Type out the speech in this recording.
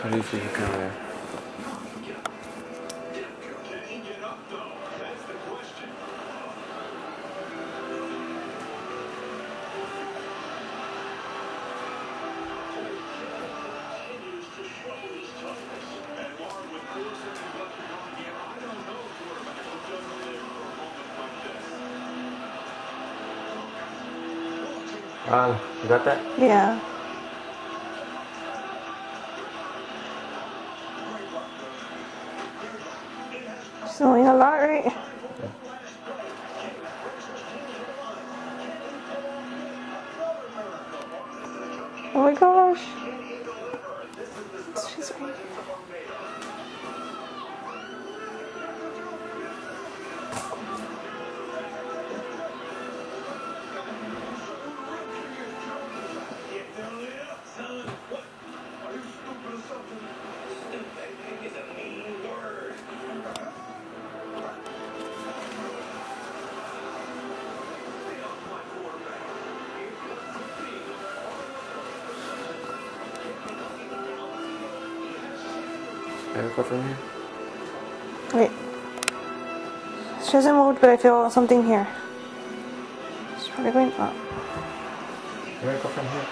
How do you see the camera? Ron, you got that? Yeah. Snowing a lot, right? Oh my gosh. She's right Go from here? Wait. She hasn't moved, but I feel something here. She's probably going up. Go from here?